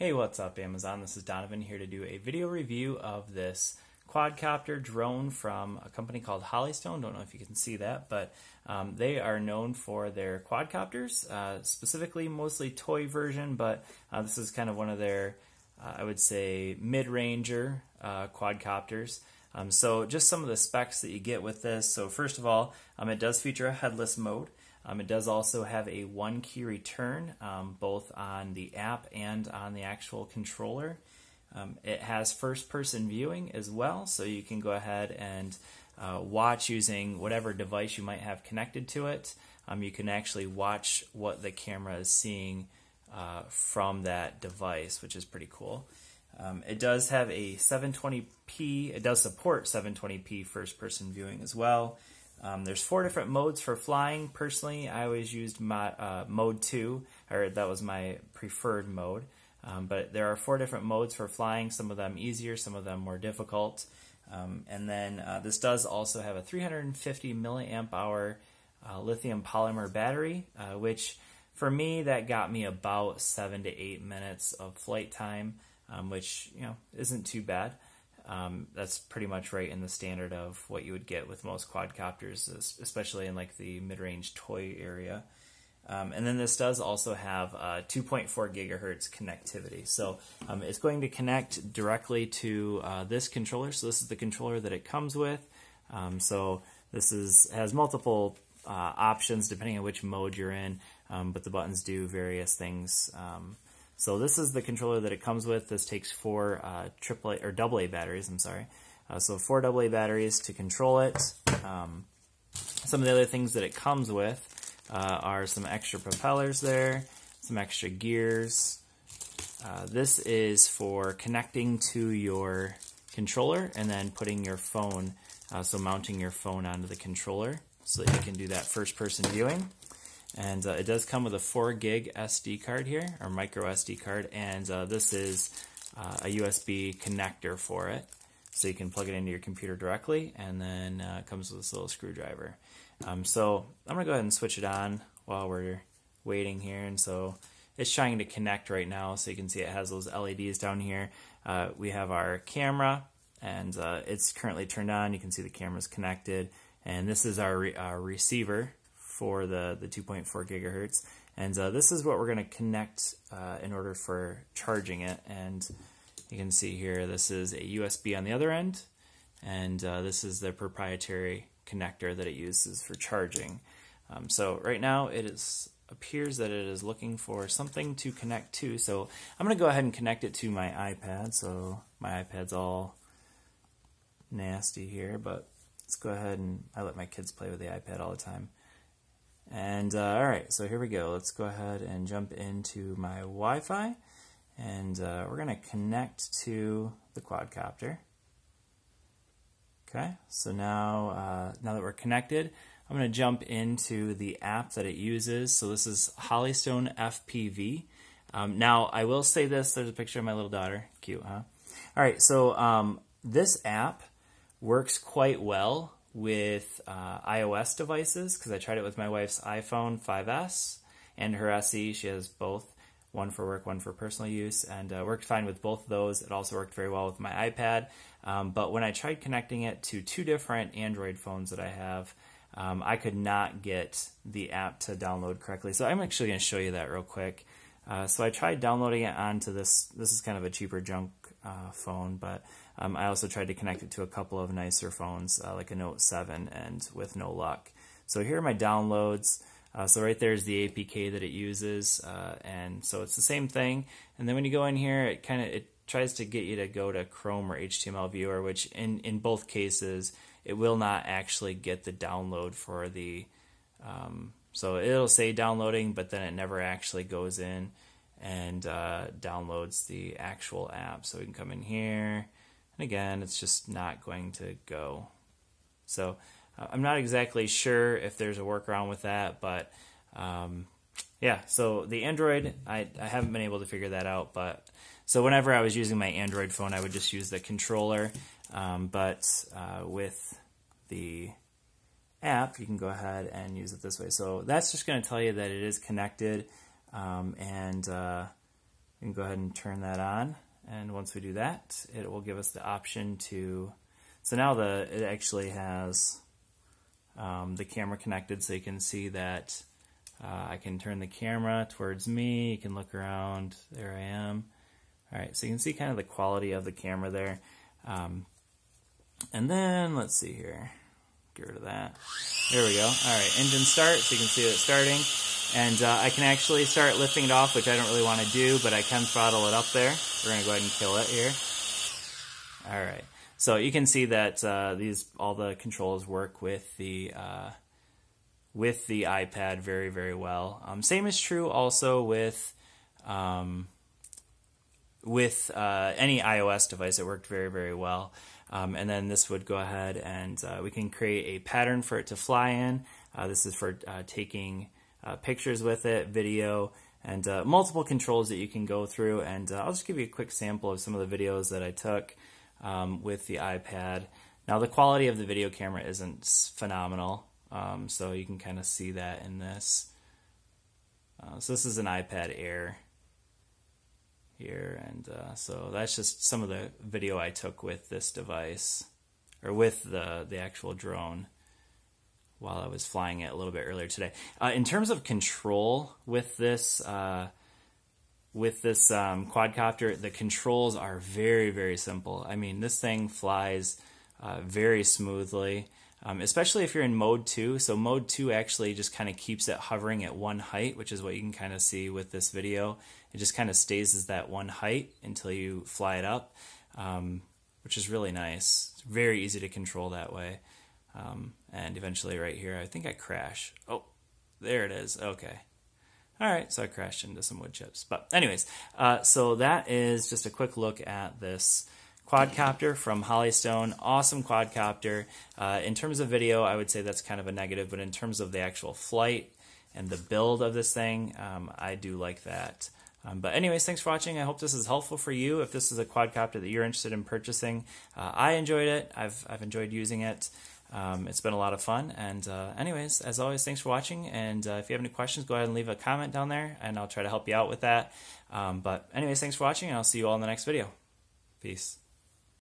Hey, what's up, Amazon? This is Donavon here to do a video review of this quadcopter drone from a company called Holy Stone. Don't know if you can see that, but um, they are known for their quadcopters, uh, specifically mostly toy version, but uh, this is kind of one of their, uh, I would say, mid-ranger uh, quadcopters. Um, so just some of the specs that you get with this. So first of all, um, it does feature a headless mode. Um, it does also have a one key return, um, both on the app and on the actual controller. Um, it has first person viewing as well, so you can go ahead and uh, watch using whatever device you might have connected to it. Um, you can actually watch what the camera is seeing uh, from that device, which is pretty cool. Um, it does have a 720p, it does support 720p first person viewing as well. Um, there's four different modes for flying. Personally, I always used my, uh, mode 2, or that was my preferred mode. Um, but there are four different modes for flying, some of them easier, some of them more difficult. Um, and then uh, this does also have a 350 milliamp hour uh, lithium polymer battery, uh, which for me, that got me about seven to eight minutes of flight time, um, which you know isn't too bad. Um, that's pretty much right in the standard of what you would get with most quadcopters, especially in like the mid-range toy area. Um, and then this does also have uh, 2.4 gigahertz connectivity. So um, it's going to connect directly to uh, this controller. So this is the controller that it comes with. Um, so this is has multiple uh, options depending on which mode you're in, um, but the buttons do various things. So this is the controller that it comes with. This takes four uh, AAA or AA batteries. I'm sorry. Uh, so four AA batteries to control it. Um, some of the other things that it comes with uh, are some extra propellers there, some extra gears. Uh, this is for connecting to your controller and then putting your phone, uh, so mounting your phone onto the controller so that you can do that first person viewing. And uh, it does come with a 4 gig SD card here, or micro SD card, and uh, this is uh, a USB connector for it. So you can plug it into your computer directly, and then uh, it comes with this little screwdriver. Um, so I'm going to go ahead and switch it on while we're waiting here. And so it's trying to connect right now, so you can see it has those LEDs down here. Uh, we have our camera, and uh, it's currently turned on. You can see the camera's connected. And this is our, re our receiver for the, the 2.4 gigahertz. And uh, this is what we're going to connect uh, in order for charging it. And you can see here, this is a USB on the other end, and uh, this is the proprietary connector that it uses for charging. Um, so right now it is appears that it is looking for something to connect to. So I'm going to go ahead and connect it to my iPad. So my iPad's all nasty here, but let's go ahead and I let my kids play with the iPad all the time. And uh, all right, so here we go. Let's go ahead and jump into my Wi-Fi, and uh, we're going to connect to the quadcopter. Okay, so now uh, now that we're connected, I'm going to jump into the app that it uses. So this is Holy Stone FPV. Um, now I will say this: there's a picture of my little daughter. Cute, huh? All right, so um, this app works quite well with uh, iOS devices because I tried it with my wife's iPhone 5S and her SE. She has both, one for work, one for personal use, and uh, worked fine with both of those. It also worked very well with my iPad. Um, but when I tried connecting it to two different Android phones that I have, um, I could not get the app to download correctly. So I'm actually going to show you that real quick. Uh, so I tried downloading it onto this. This is kind of a cheaper junk uh, phone, but um, I also tried to connect it to a couple of nicer phones, uh, like a Note 7, and with no luck. So here are my downloads. Uh, so right there is the APK that it uses, uh, and so it's the same thing. And then when you go in here, it kind of it tries to get you to go to Chrome or HTML viewer, which in in both cases it will not actually get the download for the. Um, so it'll say downloading, but then it never actually goes in and uh, downloads the actual app. So we can come in here, and again, it's just not going to go. So uh, I'm not exactly sure if there's a workaround with that, but um, yeah. So the Android, I, I haven't been able to figure that out, but so whenever I was using my Android phone, I would just use the controller, um, but uh, with the app, you can go ahead and use it this way. So that's just going to tell you that it is connected um, and uh, go ahead and turn that on. And once we do that, it will give us the option to, so now the it actually has um, the camera connected so you can see that uh, I can turn the camera towards me, you can look around, there I am. All right, so you can see kind of the quality of the camera there. Um, and then, let's see here, get rid of that. There we go. All right, engine start, so you can see it starting. And uh, I can actually start lifting it off, which I don't really want to do, but I can throttle it up there. We're going to go ahead and kill it here. All right. So you can see that uh, these all the controls work with the uh, with the iPad very very well. Um, same is true also with um, with uh, any iOS device. It worked very very well. Um, and then this would go ahead and uh, we can create a pattern for it to fly in. Uh, this is for uh, taking uh, pictures with it, video, and uh, multiple controls that you can go through. And uh, I'll just give you a quick sample of some of the videos that I took um, with the iPad. Now, the quality of the video camera isn't phenomenal, um, so you can kind of see that in this. Uh, so this is an iPad Air here, and uh, so that's just some of the video I took with this device, or with the, the actual drone while I was flying it a little bit earlier today. Uh, in terms of control with this uh, with this um, quadcopter, the controls are very very simple. I mean, this thing flies uh, very smoothly, um, especially if you're in mode two. So mode two actually just kind of keeps it hovering at one height, which is what you can kind of see with this video. It just kind of stays as that one height until you fly it up, um, which is really nice. It's very easy to control that way. Um, and eventually right here, I think I crash. Oh, there it is. Okay. All right, so I crashed into some wood chips. But anyways, uh, so that is just a quick look at this quadcopter from Holy Stone. Awesome quadcopter. Uh, in terms of video, I would say that's kind of a negative, but in terms of the actual flight and the build of this thing, um, I do like that. Um, but anyways, thanks for watching. I hope this is helpful for you. If this is a quadcopter that you're interested in purchasing, uh, I enjoyed it. I've I've enjoyed using it. Um, it's been a lot of fun. And uh, anyways, as always, thanks for watching. And uh, if you have any questions, go ahead and leave a comment down there, and I'll try to help you out with that. Um, but anyways, thanks for watching, and I'll see you all in the next video. Peace.